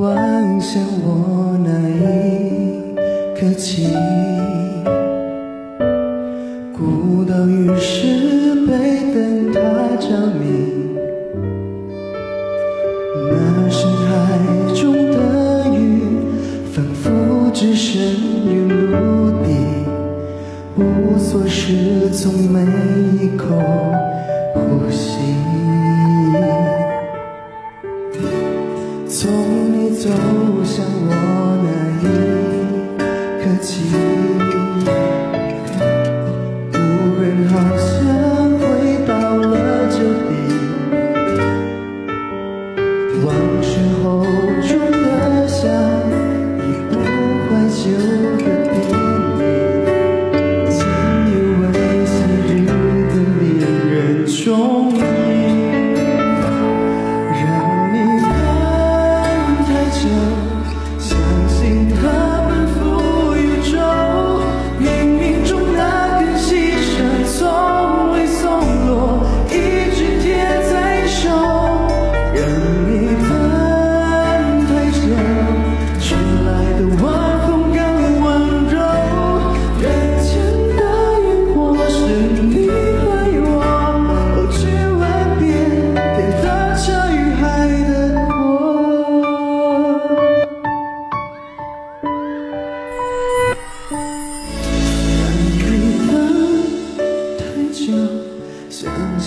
望向我那一刻起，孤岛于是被灯塔照明。那深海中的鱼，仿佛置身于陆地，无所适从，每一口呼吸。一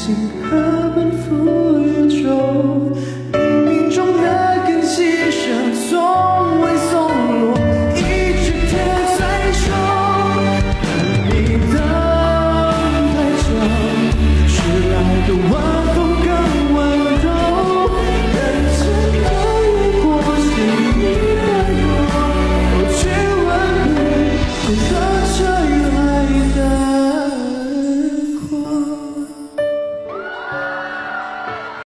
星河，